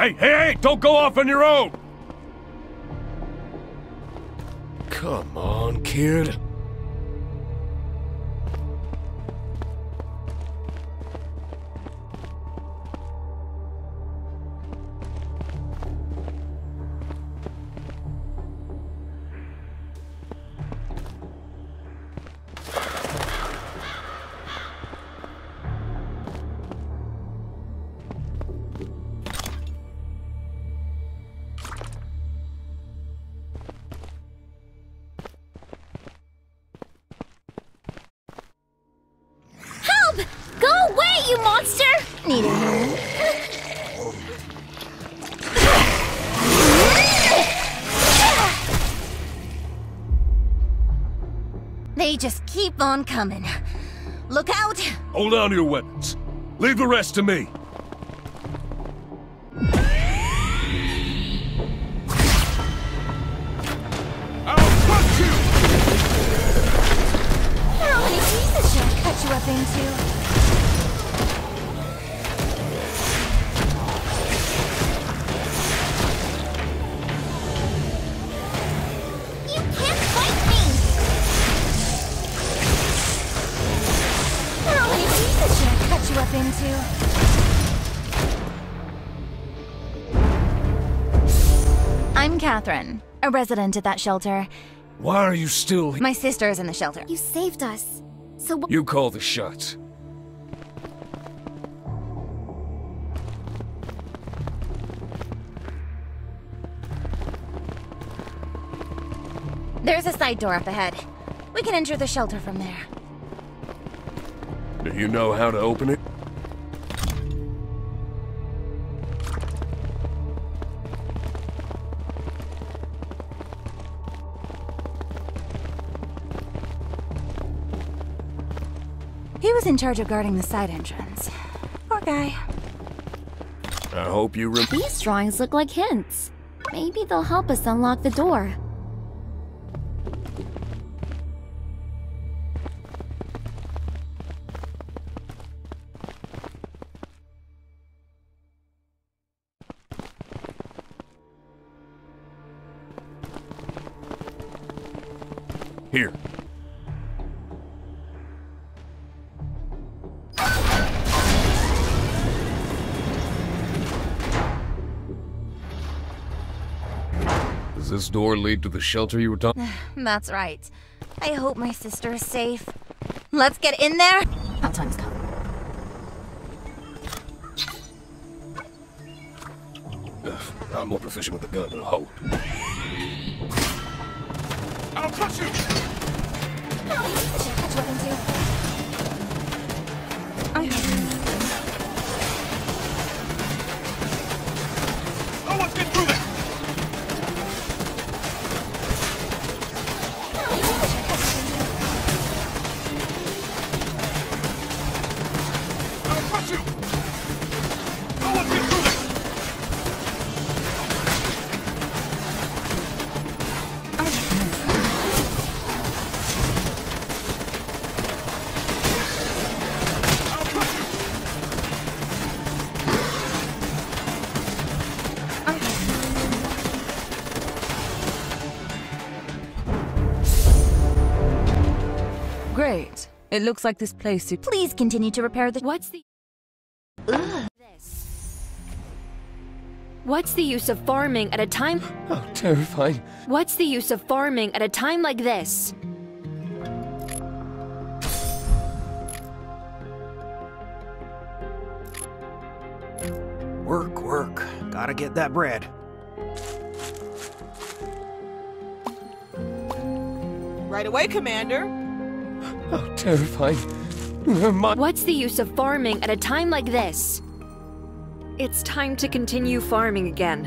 Hey, hey, hey! Don't go off on your own! Come on, kid. Need a hand? They just keep on coming. Look out! Hold on to your weapons. Leave the rest to me. I'll punch you! How many pieces should I cut you up into? I'm Catherine, a resident at that shelter. Why are you still here? My sister is in the shelter. You saved us. So what? You call the shots. There's a side door up ahead. We can enter the shelter from there. Do you know how to open it? He was in charge of guarding the side entrance. Poor guy. I hope you rem- These drawings look like hints. Maybe they'll help us unlock the door. Here. Does this door lead to the shelter you were talking? That's right. I hope my sister is safe. Let's get in there. Our time's come. I'm more proficient with the gun than a hoe. I'll punch you! How many pieces I cut you It looks like this place suits. Please continue to repair the. What's the. This. What's the use of farming at a time. Oh, terrifying. What's the use of farming at a time like this? Work, work. Gotta get that bread. Right away, Commander. Oh, terrifying. What's the use of farming at a time like this? It's time to continue farming again.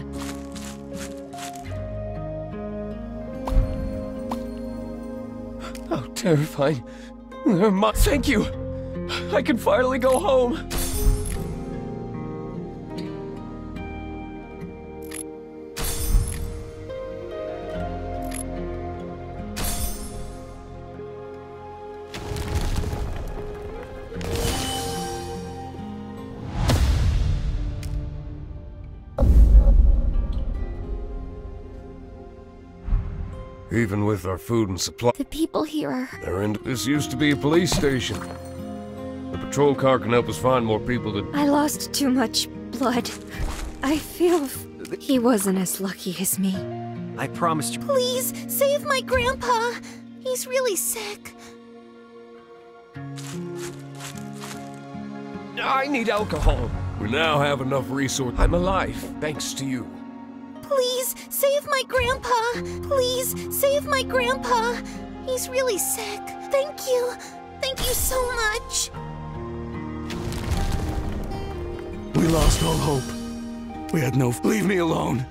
How terrifying. Thank you! I can finally go home! Even with our food and supply, The people here are. they're in. This used to be a police station. The patrol car can help us find more people to. I lost too much blood. I feel he wasn't as lucky as me. I promised you. Please, save my grandpa. He's really sick. I need alcohol. We now have enough resources. I'm alive, thanks to you. Please, save my grandpa. Please, save my grandpa. He's really sick. Thank you. Thank you so much. We lost all hope. We had no. Leave me alone.